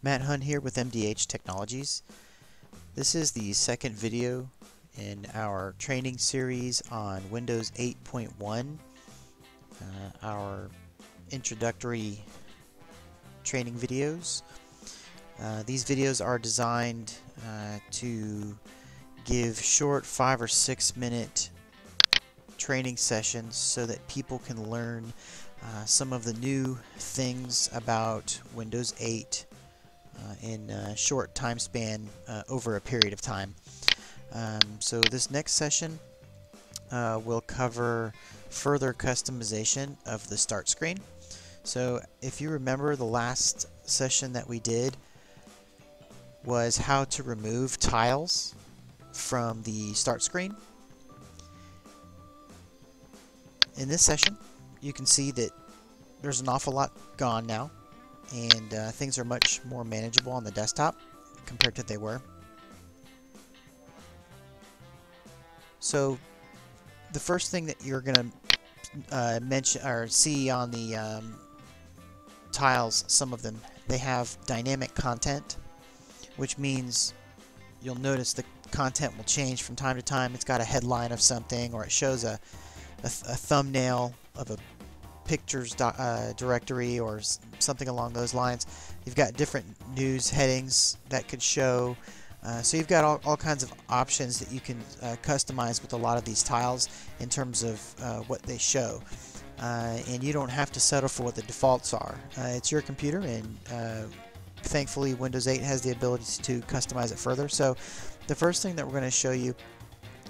Matt Hunn here with MDH Technologies. This is the second video in our training series on Windows 8.1, uh, our introductory training videos. Uh, these videos are designed uh, to give short five or six minute training sessions so that people can learn uh, some of the new things about Windows 8 uh, in a short time span uh, over a period of time. Um, so this next session uh, will cover further customization of the start screen. So if you remember the last session that we did was how to remove tiles from the start screen. In this session you can see that there's an awful lot gone now and uh, things are much more manageable on the desktop compared to they were. So the first thing that you're going to uh, mention or see on the um, tiles, some of them, they have dynamic content, which means you'll notice the content will change from time to time. It's got a headline of something or it shows a, a, a thumbnail of a pictures uh, directory or something along those lines. You've got different news headings that could show. Uh, so you've got all, all kinds of options that you can uh, customize with a lot of these tiles in terms of uh, what they show. Uh, and you don't have to settle for what the defaults are. Uh, it's your computer and thankfully Windows 8 has the ability to customize it further. So the first thing that we're going to show you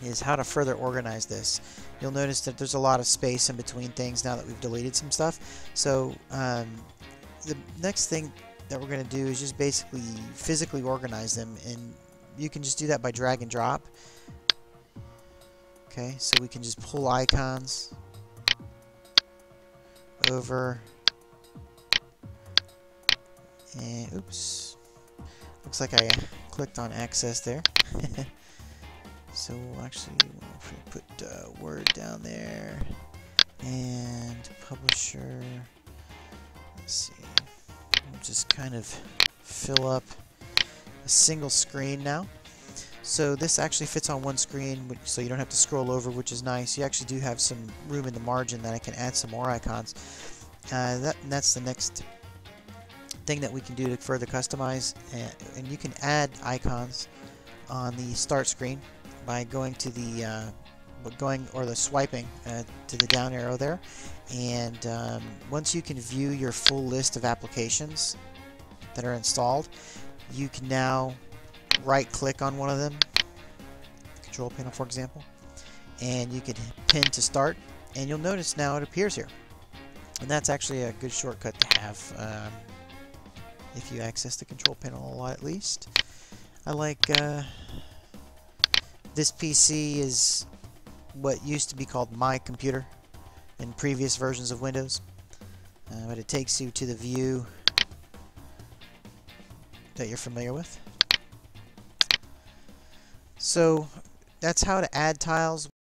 is how to further organize this. You'll notice that there's a lot of space in between things now that we've deleted some stuff. So um, the next thing that we're going to do is just basically physically organize them and you can just do that by drag and drop. Okay, so we can just pull icons over and oops looks like I clicked on access there So we'll actually, we put uh, Word down there and Publisher, let's see, we'll just kind of fill up a single screen now. So this actually fits on one screen, so you don't have to scroll over, which is nice. You actually do have some room in the margin that I can add some more icons. Uh, that, that's the next thing that we can do to further customize. And, and you can add icons on the start screen by going to the uh, going or the swiping uh, to the down arrow there. And um, once you can view your full list of applications that are installed you can now right click on one of them control panel for example and you can pin to start and you'll notice now it appears here. And that's actually a good shortcut to have um, if you access the control panel a lot at least. I like uh, this PC is what used to be called My Computer in previous versions of Windows. Uh, but it takes you to the view that you're familiar with. So that's how to add tiles